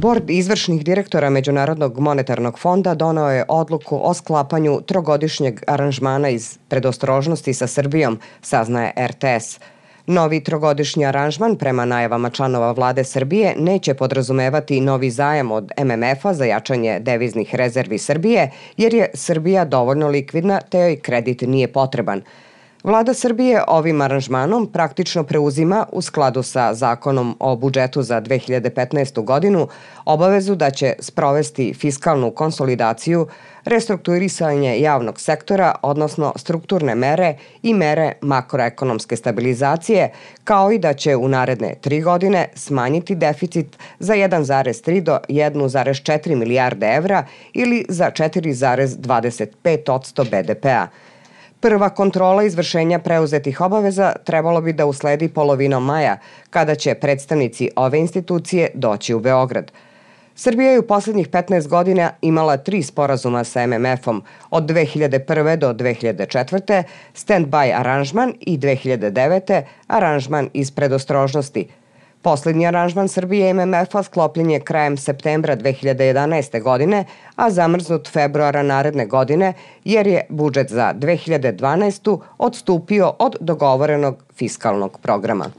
Bord izvršnih direktora Međunarodnog monetarnog fonda donao je odluku o sklapanju trogodišnjeg aranžmana iz predostrožnosti sa Srbijom, saznaje RTS. Novi trogodišnji aranžman prema najavama članova vlade Srbije neće podrazumevati novi zajam od MMF-a za jačanje deviznih rezervi Srbije, jer je Srbija dovoljno likvidna te joj kredit nije potreban – Vlada Srbije ovim aranžmanom praktično preuzima u skladu sa zakonom o budžetu za 2015. godinu obavezu da će sprovesti fiskalnu konsolidaciju, restrukturisanje javnog sektora, odnosno strukturne mere i mere makroekonomske stabilizacije, kao i da će u naredne tri godine smanjiti deficit za 1,3 do 1,4 milijarde evra ili za 4,25 BDP-a. Prva kontrola izvršenja preuzetih obaveza trebalo bi da usledi polovinom maja, kada će predstavnici ove institucije doći u Beograd. Srbija je u poslednjih 15 godina imala tri sporazuma sa MMF-om, od 2001. do 2004. stand-by aranžman i 2009. aranžman iz predostrožnosti – Poslednji aranžman Srbije i MMF-a sklopljen je krajem septembra 2011. godine, a zamrznut februara naredne godine, jer je budžet za 2012. odstupio od dogovorenog fiskalnog programa.